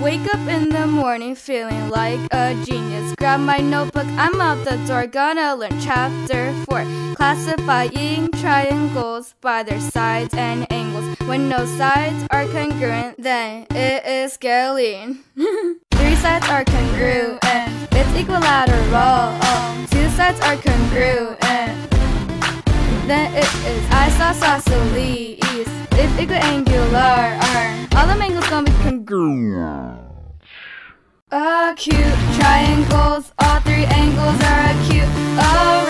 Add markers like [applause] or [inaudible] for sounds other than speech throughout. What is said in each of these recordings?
Wake up in the morning feeling like a genius. Grab my notebook, I'm out the door, gonna learn chapter 4. Classifying triangles by their sides and angles. When no sides are congruent, then it is scalene. [laughs] Three sides are congruent, it's equilateral. Two sides are congruent, then it is isosceles. If equiangular, all the angles gonna be congruent. Acute triangles, all three angles are acute. A oh.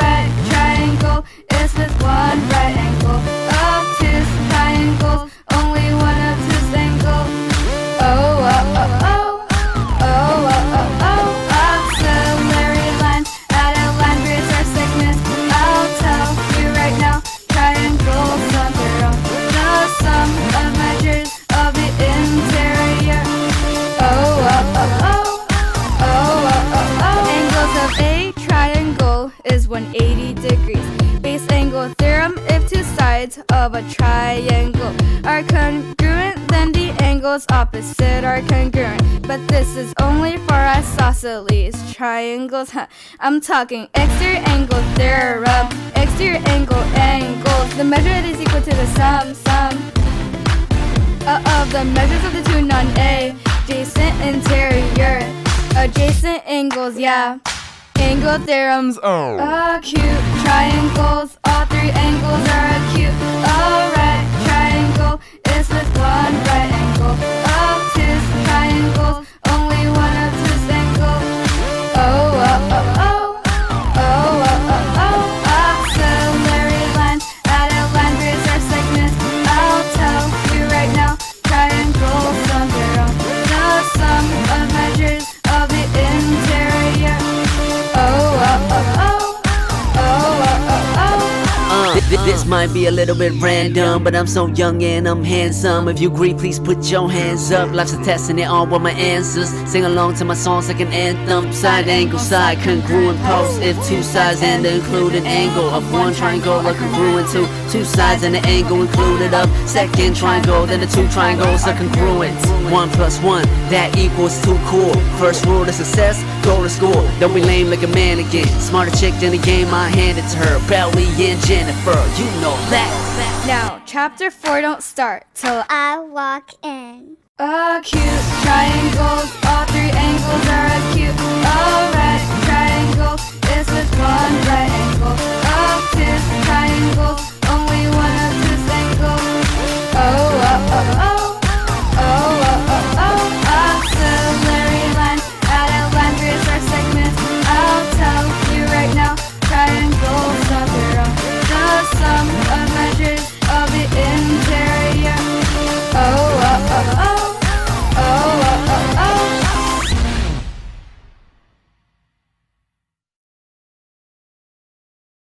Is 180 degrees. Base angle theorem if two sides of a triangle are congruent, then the angles opposite are congruent. But this is only for isosceles triangles. Huh. I'm talking exterior angle theorem, exterior angle angles. The measure is equal to the sum, sum uh, of the measures of the two non-adjacent interior adjacent angles, yeah. Angle theorems. Oh. oh acute triangles. All three angles are acute. A this might be a little bit random, but I'm so young and I'm handsome. If you agree, please put your hands up. Life's a test and it all with my answers. Sing along to my songs like an anthem. Side angle, side congruent post. If two sides and the included angle of one triangle are congruent to two sides and the angle included of second triangle, then the two triangles are congruent. One plus one, that equals two cool. First rule to success, go to school. Don't be lame like a mannequin. Smarter chick than the game I handed to her. Belly and Jennifer, you know that. Now, chapter 4 don't start till I walk in. acute triangle.